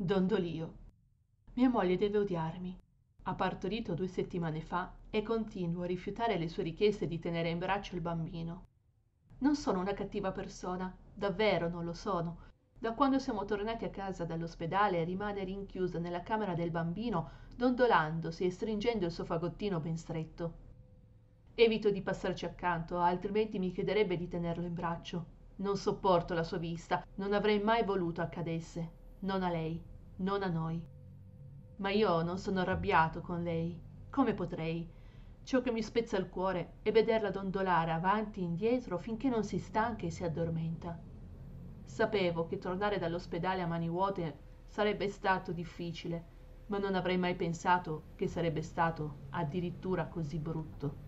dondolio mia moglie deve odiarmi. Ha partorito due settimane fa e continuo a rifiutare le sue richieste di tenere in braccio il bambino. Non sono una cattiva persona davvero non lo sono. Da quando siamo tornati a casa dall'ospedale rimane rinchiusa nella camera del bambino dondolandosi e stringendo il suo fagottino ben stretto. Evito di passarci accanto altrimenti mi chiederebbe di tenerlo in braccio. Non sopporto la sua vista non avrei mai voluto accadesse non a lei non a noi. Ma io non sono arrabbiato con lei. Come potrei? Ciò che mi spezza il cuore è vederla dondolare avanti e indietro finché non si stanca e si addormenta. Sapevo che tornare dall'ospedale a mani vuote sarebbe stato difficile ma non avrei mai pensato che sarebbe stato addirittura così brutto